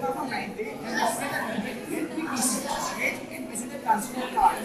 both are from 9th day and operated at 100 with PC, 8 in visitor transport card.